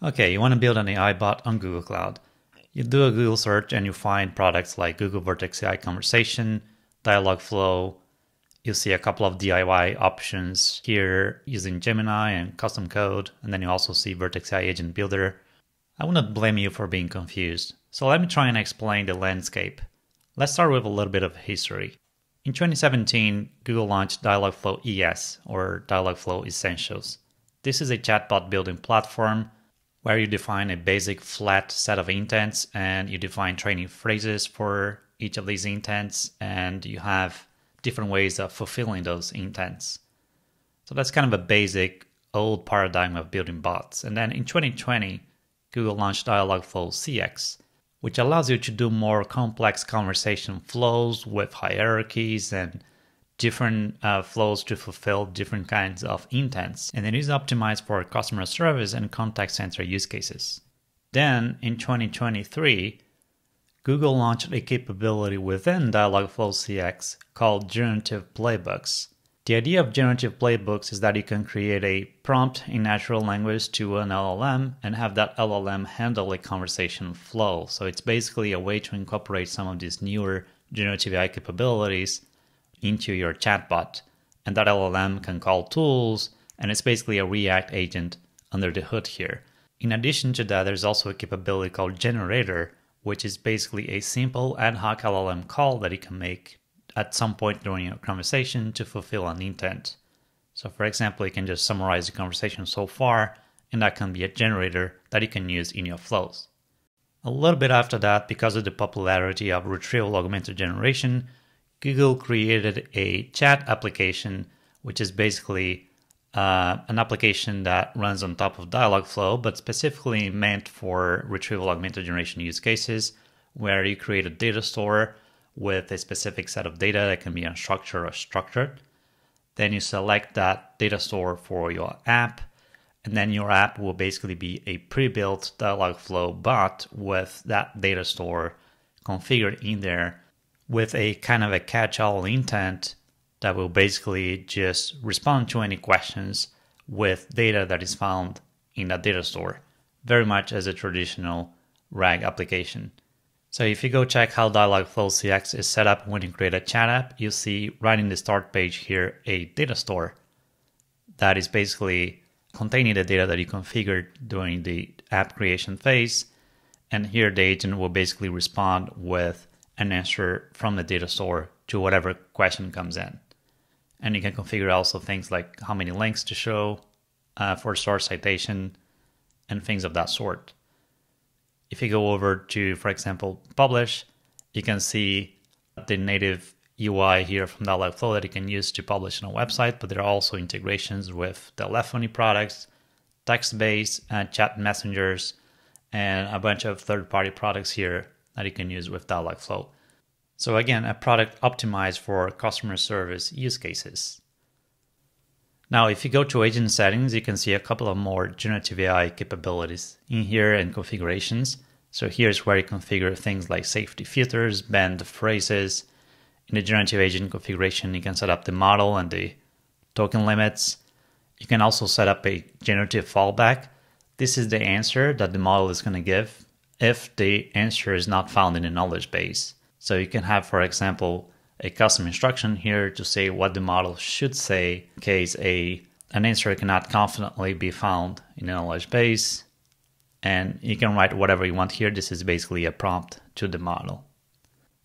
Okay, you want to build an AI bot on Google Cloud. You do a Google search and you find products like Google Vertex AI Conversation, Dialogflow. You see a couple of DIY options here using Gemini and custom code, and then you also see Vertex AI Agent Builder. I will not blame you for being confused, so let me try and explain the landscape. Let's start with a little bit of history. In 2017, Google launched Dialogflow ES, or Dialogflow Essentials. This is a chatbot building platform where you define a basic flat set of intents and you define training phrases for each of these intents and you have different ways of fulfilling those intents. So that's kind of a basic old paradigm of building bots. And then in 2020, Google launched Dialogflow CX, which allows you to do more complex conversation flows with hierarchies and different uh, flows to fulfill different kinds of intents. And it is optimized for customer service and contact center use cases. Then in 2023, Google launched a capability within Dialogflow CX called Generative Playbooks. The idea of generative playbooks is that you can create a prompt in natural language to an LLM and have that LLM handle a conversation flow. So it's basically a way to incorporate some of these newer generative AI capabilities into your chatbot. And that LLM can call tools, and it's basically a React agent under the hood here. In addition to that, there's also a capability called Generator, which is basically a simple ad hoc LLM call that you can make at some point during your conversation to fulfill an intent. So, for example, you can just summarize the conversation so far, and that can be a generator that you can use in your flows. A little bit after that, because of the popularity of retrieval augmented generation, Google created a chat application, which is basically uh, an application that runs on top of Dialogflow, but specifically meant for retrieval augmented generation use cases, where you create a data store with a specific set of data that can be unstructured or structured. Then you select that data store for your app, and then your app will basically be a pre-built Dialogflow bot with that data store configured in there with a kind of a catch-all intent that will basically just respond to any questions with data that is found in that data store, very much as a traditional RAG application. So if you go check how Dialogflow CX is set up when you create a chat app, you see right in the start page here a data store that is basically containing the data that you configured during the app creation phase. And here the agent will basically respond with an answer from the data store to whatever question comes in. And you can configure also things like how many links to show uh, for source citation and things of that sort if you go over to, for example, publish, you can see the native UI here from Dialogflow that you can use to publish on a website, but there are also integrations with telephony products, text-based uh, chat messengers, and a bunch of third-party products here that you can use with Dialogflow. So again, a product optimized for customer service use cases. Now, if you go to agent settings, you can see a couple of more generative AI capabilities in here and configurations. So here's where you configure things like safety filters, banned phrases. In the generative agent configuration, you can set up the model and the token limits. You can also set up a generative fallback. This is the answer that the model is going to give if the answer is not found in the knowledge base. So you can have, for example, a custom instruction here to say what the model should say in case a an answer cannot confidently be found in a knowledge base. And you can write whatever you want here. This is basically a prompt to the model.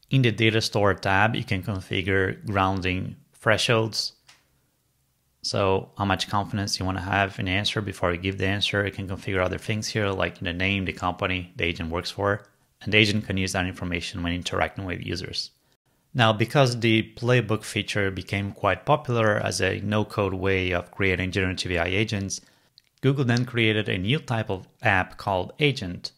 In the data store tab, you can configure grounding thresholds. So how much confidence you want to have in the answer before you give the answer. You can configure other things here like the name, the company the agent works for. And the agent can use that information when interacting with users. Now, because the playbook feature became quite popular as a no code way of creating generative AI agents, Google then created a new type of app called Agent,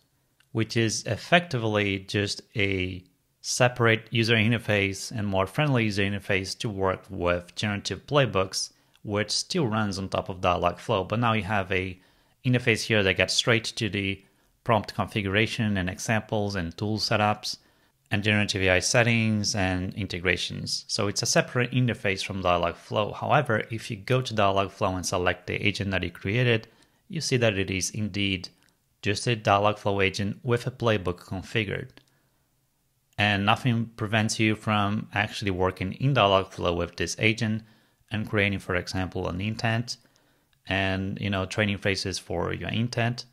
which is effectively just a separate user interface and more friendly user interface to work with generative playbooks, which still runs on top of Dialogflow. But now you have a interface here that gets straight to the prompt configuration and examples and tool setups and generative AI settings and integrations. So it's a separate interface from Dialogflow. However, if you go to Dialogflow and select the agent that you created, you see that it is indeed just a Dialogflow agent with a playbook configured. And nothing prevents you from actually working in Dialogflow with this agent and creating, for example, an intent and you know training phrases for your intent.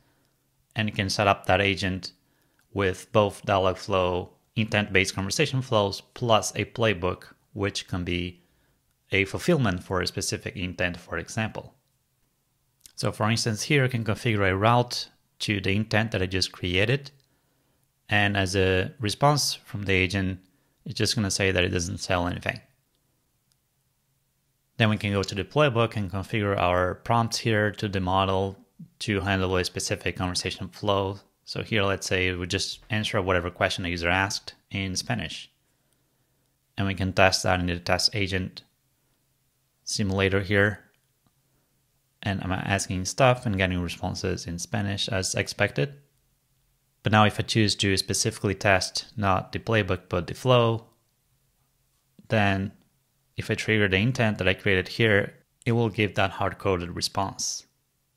And you can set up that agent with both Dialogflow intent-based conversation flows plus a playbook, which can be a fulfillment for a specific intent, for example. So for instance, here I can configure a route to the intent that I just created. And as a response from the agent, it's just going to say that it doesn't sell anything. Then we can go to the playbook and configure our prompts here to the model to handle a specific conversation flow. So here, let's say we just answer whatever question the user asked in Spanish. And we can test that in the test agent simulator here. And I'm asking stuff and getting responses in Spanish as expected. But now if I choose to specifically test not the playbook but the flow, then if I trigger the intent that I created here, it will give that hard-coded response.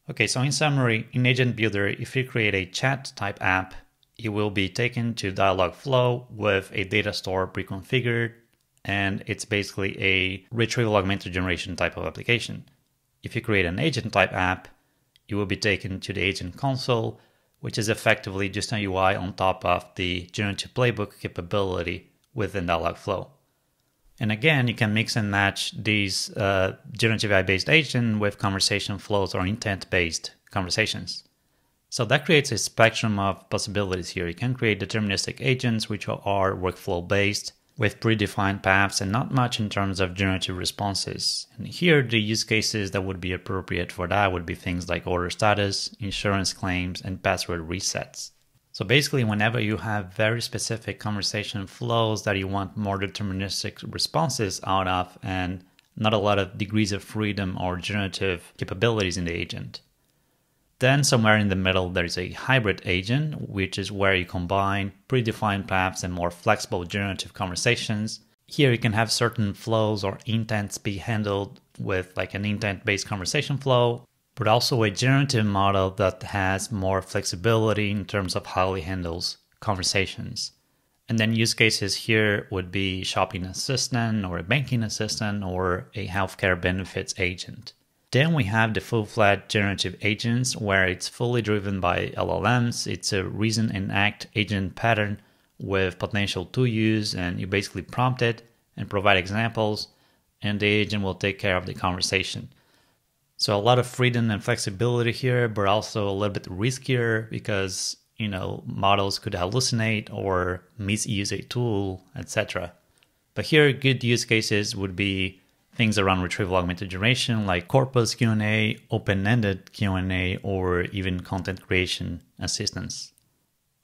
Okay, so in summary, in Agent Builder, if you create a chat type app, it will be taken to Dialogflow with a data store pre-configured and it's basically a retrieval augmented generation type of application. If you create an agent type app, you will be taken to the agent console, which is effectively just a UI on top of the generative playbook capability within Dialogflow. And again, you can mix and match these uh, generative AI based agent with conversation flows or intent based conversations. So that creates a spectrum of possibilities here. You can create deterministic agents, which are workflow based, with predefined paths and not much in terms of generative responses. And here, the use cases that would be appropriate for that would be things like order status, insurance claims, and password resets. So basically, whenever you have very specific conversation flows that you want more deterministic responses out of and not a lot of degrees of freedom or generative capabilities in the agent, then somewhere in the middle, there is a hybrid agent, which is where you combine predefined paths and more flexible generative conversations. Here you can have certain flows or intents be handled with like an intent-based conversation flow, but also a generative model that has more flexibility in terms of how it handles conversations. And then use cases here would be shopping assistant or a banking assistant or a healthcare benefits agent. Then we have the full-fledged generative agents where it's fully driven by LLMs. It's a reason and act agent pattern with potential to use and you basically prompt it and provide examples and the agent will take care of the conversation. So a lot of freedom and flexibility here, but also a little bit riskier because, you know, models could hallucinate or misuse a tool, etc. But here good use cases would be things around retrieval augmented generation like corpus Q&A, open-ended Q&A, or even content creation assistance.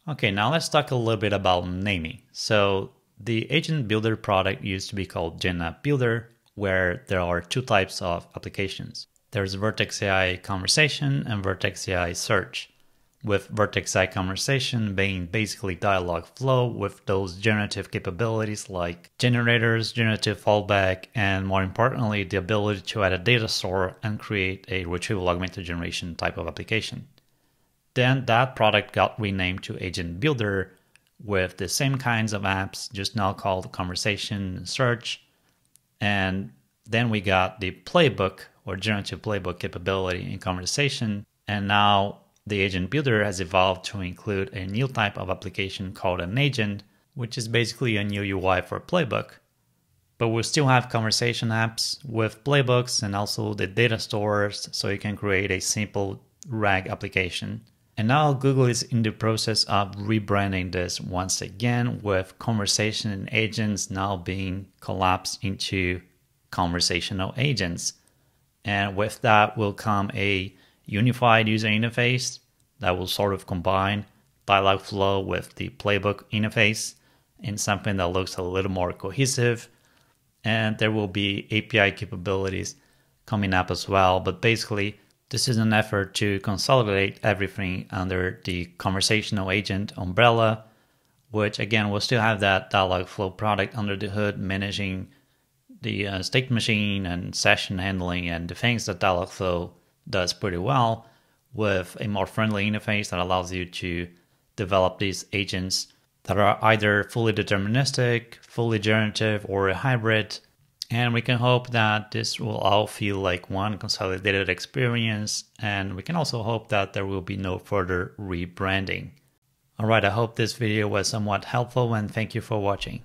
Okay, now let's talk a little bit about naming. So the Agent Builder product used to be called GenApp Builder, where there are two types of applications. There's Vertex AI Conversation and Vertex AI Search with Vertex AI Conversation being basically dialogue flow with those generative capabilities like generators, generative fallback, and more importantly, the ability to add a data store and create a retrieval augmented generation type of application. Then that product got renamed to Agent Builder with the same kinds of apps, just now called Conversation Search. And then we got the playbook or generative playbook capability in conversation. And now the agent builder has evolved to include a new type of application called an agent, which is basically a new UI for Playbook. But we still have conversation apps with playbooks and also the data stores so you can create a simple RAG application. And now Google is in the process of rebranding this once again with conversation agents now being collapsed into conversational agents. And with that will come a unified user interface that will sort of combine Dialogflow with the playbook interface in something that looks a little more cohesive. And there will be API capabilities coming up as well. But basically, this is an effort to consolidate everything under the conversational agent umbrella, which again will still have that Dialogflow product under the hood managing the uh, state machine and session handling and the things that Dialogflow does pretty well, with a more friendly interface that allows you to develop these agents that are either fully deterministic, fully generative, or a hybrid. And we can hope that this will all feel like one consolidated experience. And we can also hope that there will be no further rebranding. Alright, I hope this video was somewhat helpful and thank you for watching.